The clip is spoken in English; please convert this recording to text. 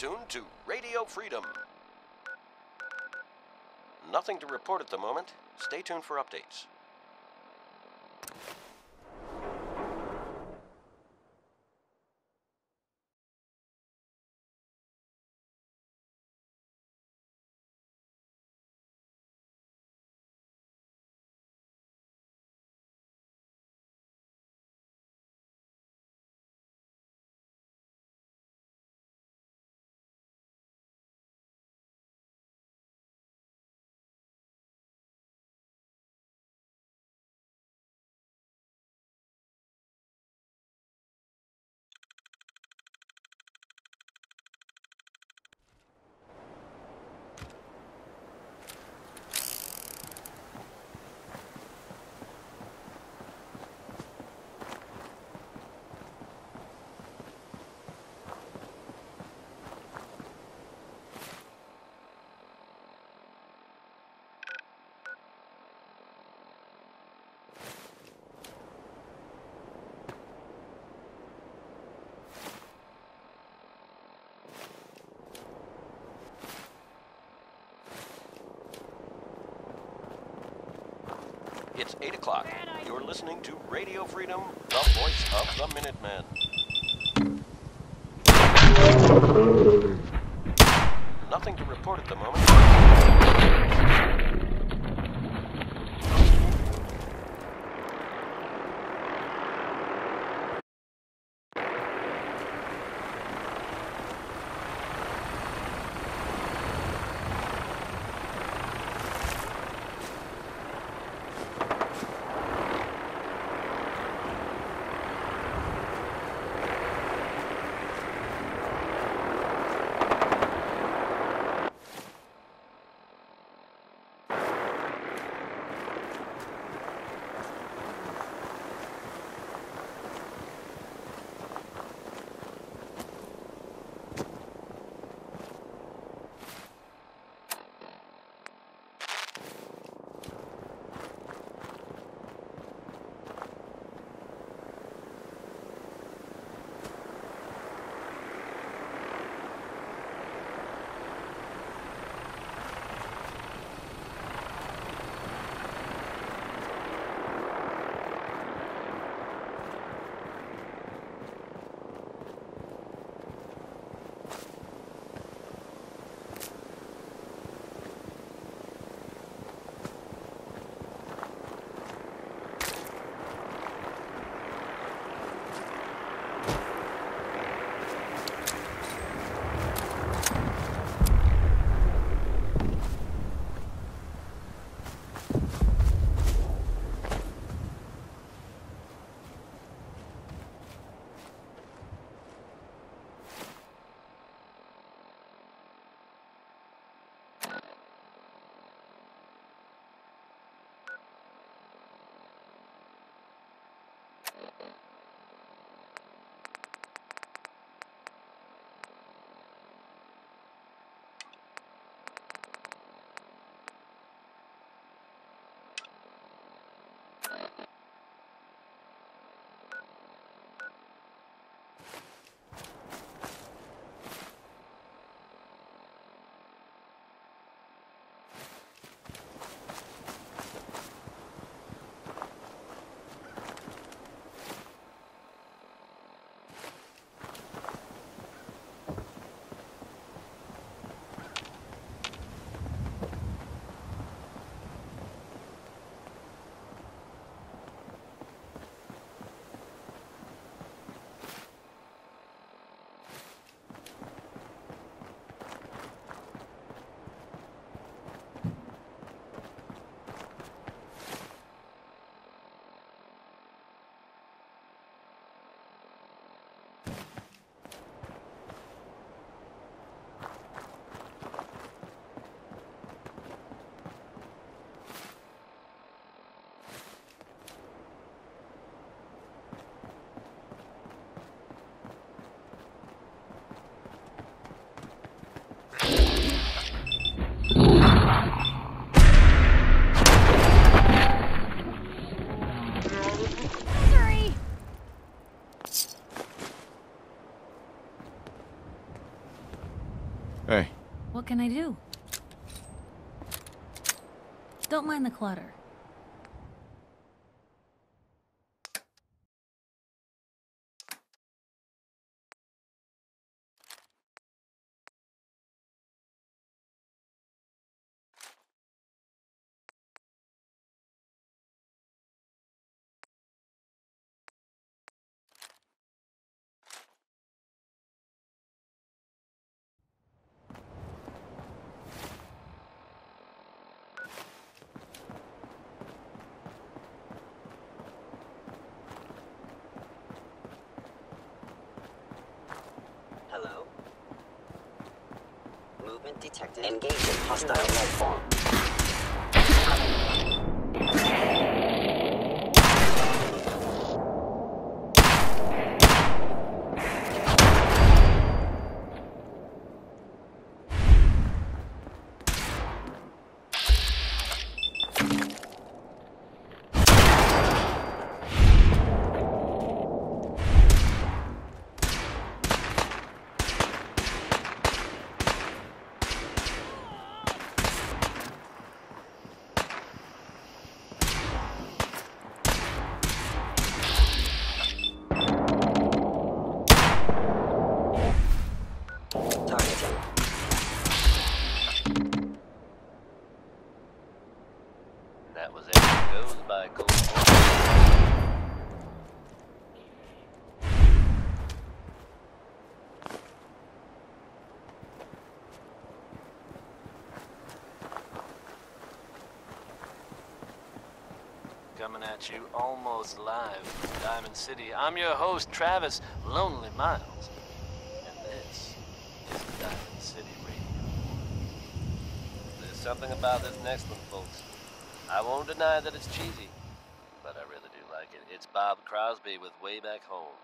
tuned to Radio Freedom. Nothing to report at the moment. Stay tuned for updates. It's 8 o'clock. You're listening to Radio Freedom, the voice of the Minutemen. Nothing to report at the moment. Hey. What can I do? Don't mind the clutter. Movement detected. Engaging hostile life form. Coming at you almost live from Diamond City. I'm your host, Travis Lonely Miles. And this is Diamond City Radio. There's something about this next one, folks. I won't deny that it's cheesy, but I really do like it. It's Bob Crosby with Way Back Home.